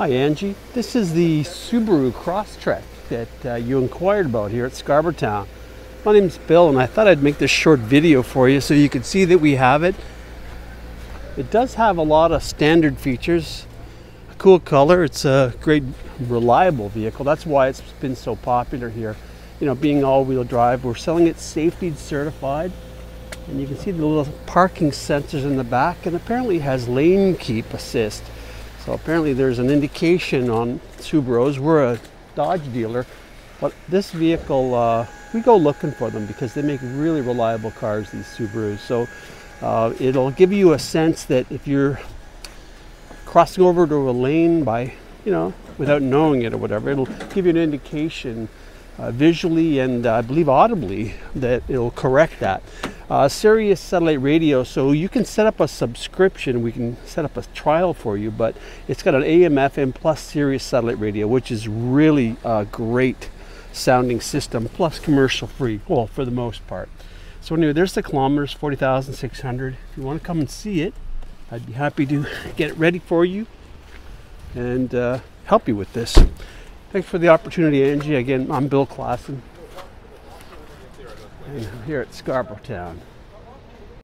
Hi Angie, this is the Subaru Crosstrek that uh, you inquired about here at Scarborotown. My name's Bill and I thought I'd make this short video for you so you could see that we have it. It does have a lot of standard features, a cool color, it's a great reliable vehicle. That's why it's been so popular here. You know, being all-wheel drive, we're selling it safety certified. And you can see the little parking sensors in the back and apparently has lane keep assist. So apparently there's an indication on Subarus. We're a Dodge dealer, but this vehicle, uh, we go looking for them because they make really reliable cars, these Subarus. So uh, it'll give you a sense that if you're crossing over to a lane by, you know, without knowing it or whatever, it'll give you an indication uh, visually and uh, I believe audibly that it'll correct that uh, Sirius satellite radio. So you can set up a subscription. We can set up a trial for you, but it's got an AM, FM plus Sirius satellite radio, which is really a great sounding system, plus commercial free. Well, for the most part. So anyway, there's the kilometers, 40,600. If you want to come and see it, I'd be happy to get it ready for you and uh, help you with this. Thanks for the opportunity, Angie. Again, I'm Bill Klassen here at Scarborotown.